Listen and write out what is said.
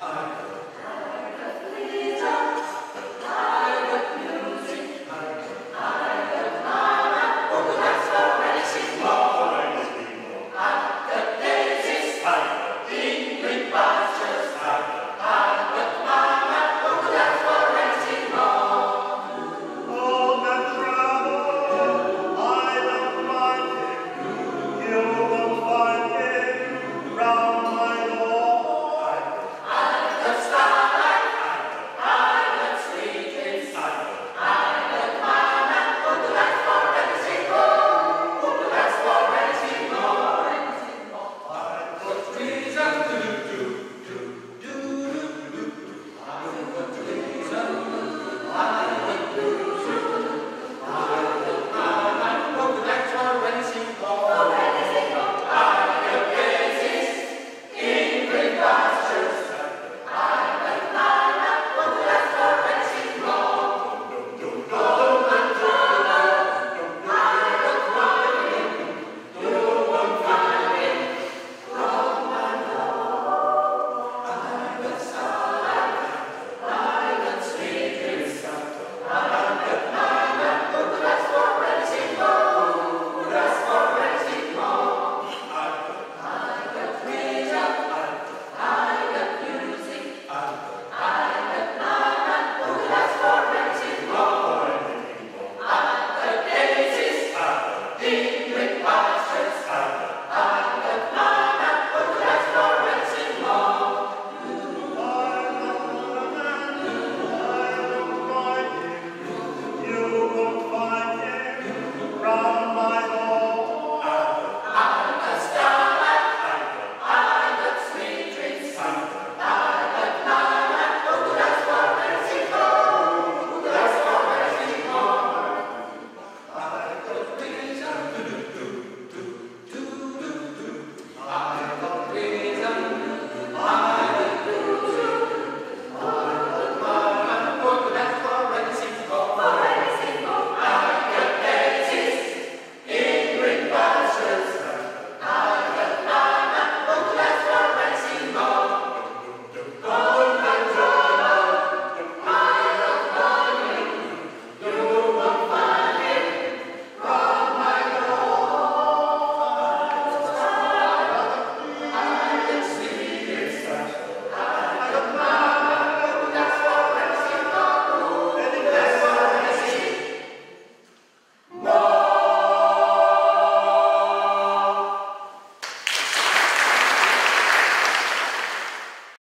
Amen.